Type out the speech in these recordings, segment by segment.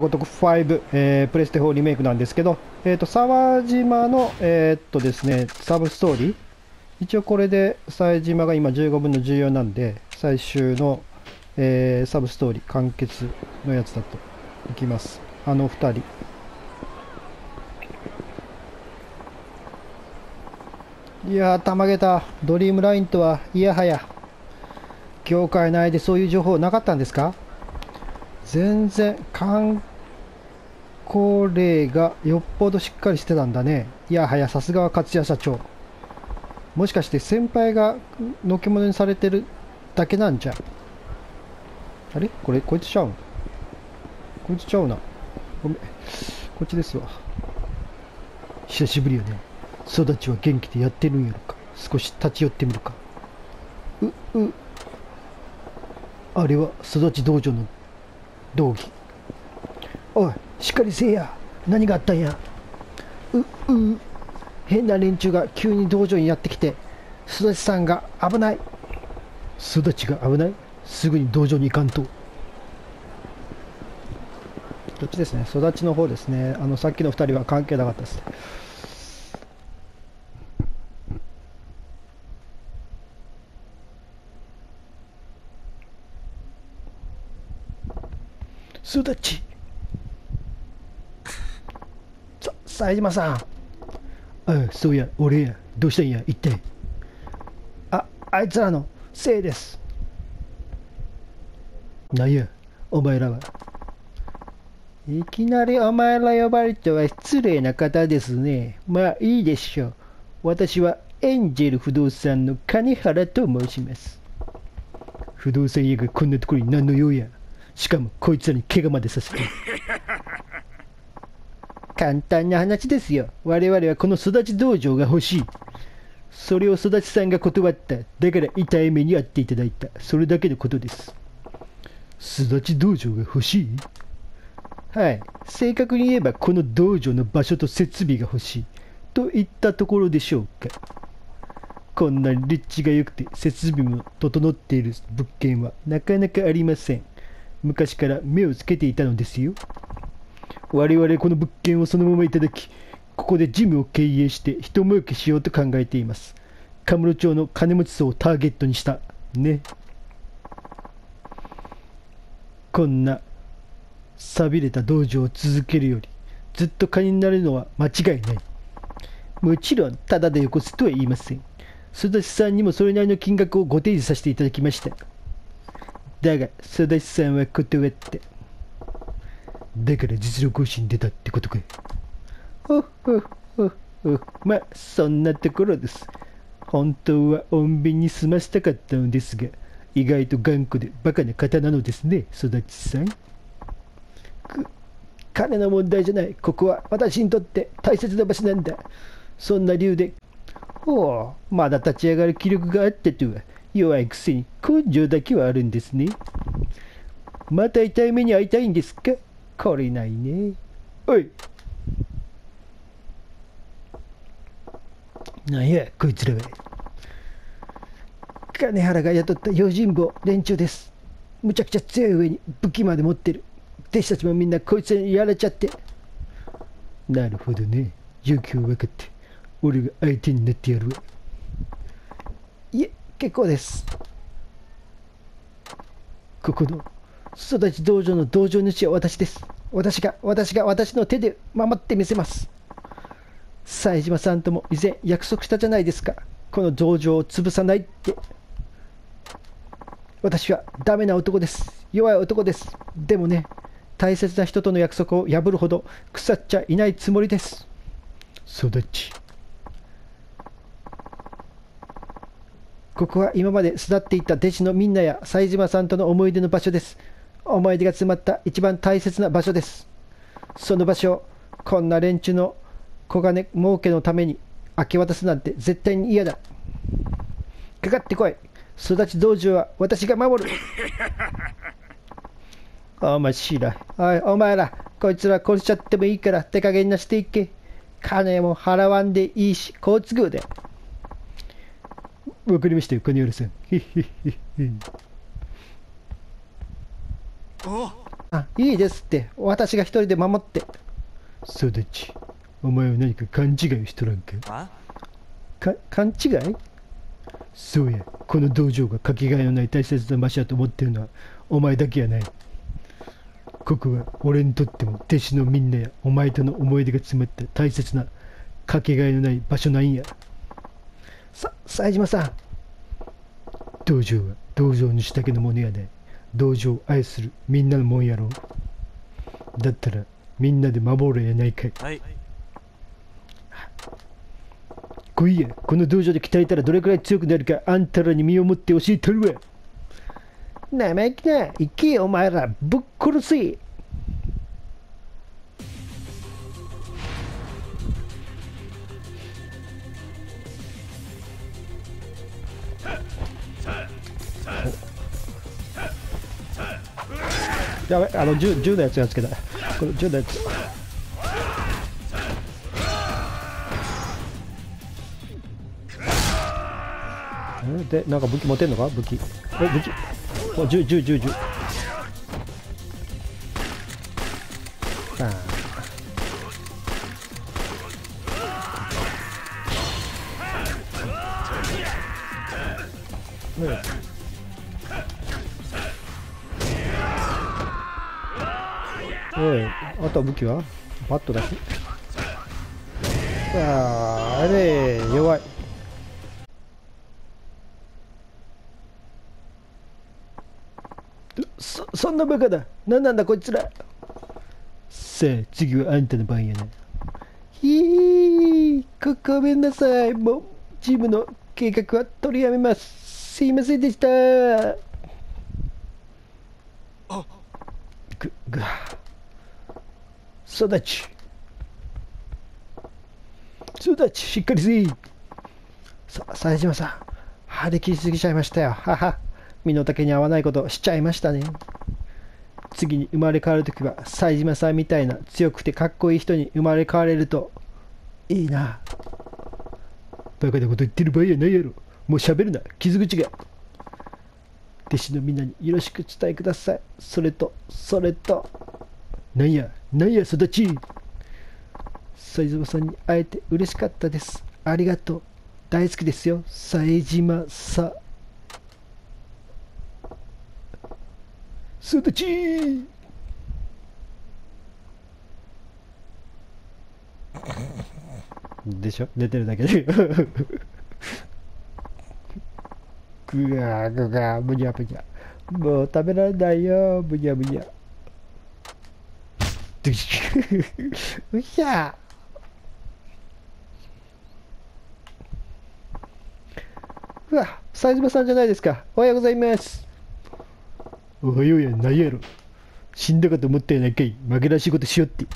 如く5、えー、プレステ4リメイクなんですけど、えっ、ー、と、冴島の、えっ、とですね、サブストーリー。一応これで、冴島が今15分の14なんで、最終の、えー、サブストーリー完結のやつだといきます。あの二人。いやー、たまげた。ドリームラインとは、いやはや。業界内でそういう情報なかったんですか？全然観光例がよっぽどしっかりしてたんだね。いやはやさすがは勝谷社長。もしかして先輩がのけ者にされてるだけなんじゃ。あれこれ、こいつちゃうんこいつちゃうな。ごめん。こっちですわ。久しぶりよね。育ちは元気でやってるんやろか。少し立ち寄ってみるか。う、う、あれは育ち道場の道着。おい、しっかりせえや。何があったんや。う、う、変な連中が急に道場にやってきて、育ちさんが危ない。育ちが危ないすぐに道場に行かんと。どっちですね。育ちの方ですね。あの、さっきの2人は関係なかったです。育ち。さ、冴島さん。ああ、そうや、俺や。どうしたんや、一体。あ、あいつらのせいです。なんや、お前らは。いきなりお前ら呼ばれては失礼な方ですね。まあいいでしょう。私はエンジェル不動産の金原と申します。不動産屋がこんなところに何の用や。しかもこいつらに怪我までさせて。簡単な話ですよ。我々はこの育ち道場が欲しい。それを育ちさんが断った。だから痛い目に遭っていただいた。それだけのことです。育ち道場が欲しい？はい。正確に言えばこの道場の場所と設備が欲しい。といったところでしょうか。こんなに立地が良くて設備も整っている物件はなかなかありません。昔から目をつけていたのですよ。我々この物件をそのままいただき、ここでジムを経営して一儲けしようと考えています。カムロ町の金持ち層をターゲットにした。ね。こんな寂れた道場を続けるより、ずっとカニになるのは間違いない。もちろん、ただでよこすとは言いません。育ちさんにもそれなりの金額をご提示させていただきました。だが、育ちさんは断った。だから実力行使に出たってことか。ほほほほ。まあ、そんなところです。本当は穏便に済ませたかったのですが、意外と頑固でバカな方なのですね、育ちさん。金の問題じゃない。ここは私にとって大切な場所なんだ。そんな理由で。ほう、まだ立ち上がる気力があったとは。弱いくせに根性だけはあるんですね。また痛い目に遭いたいんですか？これないね。おい。なんや、こいつらは。金原が雇った用心棒連中です。むちゃくちゃ強い上に武器まで持ってる。弟子たちもみんなこいつにやられちゃって。なるほどね。状況分かって。俺が相手になってやるわ。いえ、結構です。ここの育ち道場の道場主は私です。私が、私が私の手で守ってみせます。冴島さんとも以前約束したじゃないですか。この道場を潰さないって。私はダメな男です。弱い男です。でもね、大切な人との約束を破るほど腐っちゃいないつもりです。育ち。ここは今まで巣立っていた弟子のみんなや冴島さんとの思い出の場所です。思い出が詰まった一番大切な場所です。その場所をこんな連中の小金儲けのために明け渡すなんて絶対に嫌だ。かかってこい。育ち道場は私が守る。面白い。おい、お前ら、こいつら殺しちゃってもいいから手加減なしていけ。金も払わんでいいし、交通で。わかりましたよ、金原さん。おあ、いいですって。私が一人で守って。育ち、お前は何か勘違いをしとらんか？あ？か、勘違い？そうや、この道場がかけがえのない大切な場所だと思ってるのはお前だけやない。ここは俺にとっても弟子のみんなやお前との思い出が詰まった大切なかけがえのない場所なんや。さ、冴島さん。道場は道場主だけのものやで、道場を愛するみんなのもんやろ。だったらみんなで守れやないかい。はい来いや、この道場で鍛えたらどれくらい強くなるかあんたらに身をもって教えてるわ。生意気な、行けよお前ら、ぶっ殺せ。やべ、あの銃銃のやつやっつけた。この銃のやつ。で、なんか武器持てんのか？武器。え、武器。お、銃、銃、銃、銃。ああ。おい、あとは武器は？バットだけ。ああ、あれ、弱い。そそんなバカだ。何なんだこいつら。さあ次はあんたの番やなひーごごめんなさい。もうチームの計画は取りやめます。すいませんでした。ぐぐ育ち育ちしっかりせい。さあ冴島さん張り切りすぎちゃいましたよ。はは。身の丈に合わないことしちゃいましたね。次に生まれ変わるときは冴島さんみたいな強くてかっこいい人に生まれ変われるといいな。バカなこと言ってる場合やないやろ。もう喋るな。傷口が。弟子のみんなによろしく伝えください。それとそれと。なんや。なんや育ち冴島さんに会えて嬉しかったです。ありがとう。大好きですよ。冴島さ。ん育ちでしょ？寝てるだけで。ぐわーぐがむにゃむにゃ。もう食べられないよ。むにゃむにゃうひゃうわ冴島さんじゃないですか。おはようございます。おはようやないやろ。死んだかと思ったやないかい。負けらしいことしよって。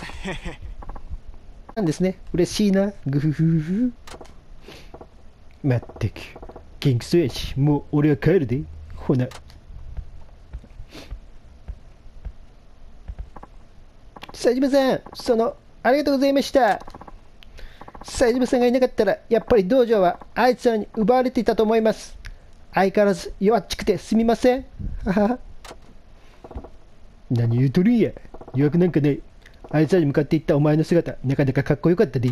なんですね。嬉しいな。グフフフまったく元気そうやし。もう俺は帰るで。ほな冴島さん。そのありがとうございました。冴島さんがいなかったらやっぱり道場はあいつらに奪われていたと思います。相変わらず弱っちくてすみません。何言うとるんや。弱くなんかない。あいつらに向かっていったお前の姿なかなかかっこよかったで。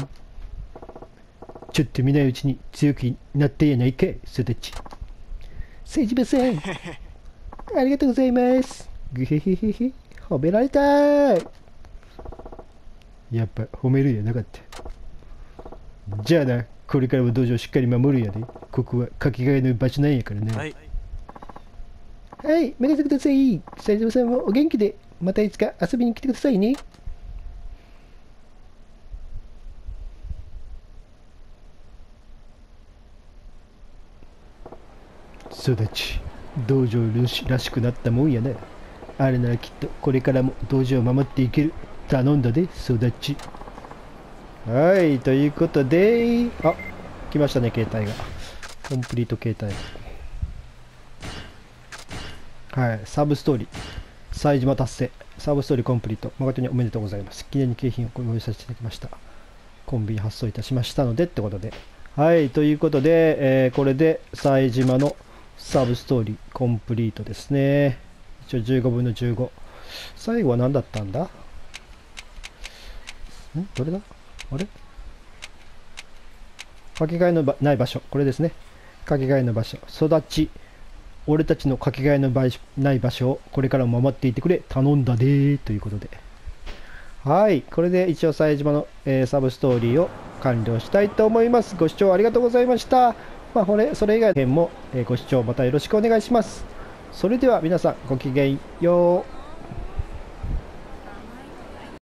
ちょっと見ないうちに強くなってやないかい育ち。冴島さん。ありがとうございます。ぐへへへへ。褒められたいやっぱ褒めるんやなかったじゃあなこれからも道場しっかり守るんやでここはかけがえの場所なんやからねはいはい、任せてください。斉藤さんもお元気で、またいつか遊びに来てくださいね。育ち、道場らしくなったもんやな。あれならきっとこれからも道場を守っていける。頼んだで、育ち。はい、ということで、あ、来ましたね、携帯が。コンプリート携帯。はい、サブストーリー、冴島達成、サブストーリーコンプリート、誠におめでとうございます。記念に景品をご用意させていただきました。コンビニ発送いたしましたのでってことで。はい、ということで、えーこれで冴島のサブストーリーコンプリートですね。一応15分の15。最後は何だったんだ？ん？どれだ？あれ？かけがえのない場所。これですね。かけがえの場所。育ち。俺たちのかけがえのない場所をこれからも守っていてくれ。頼んだでー。ということで。はい。これで一応、冴島の、えー、サブストーリーを完了したいと思います。ご視聴ありがとうございました。まあ、これ、それ以外の編も、えー、ご視聴またよろしくお願いします。それでは皆さん、ごきげんよう。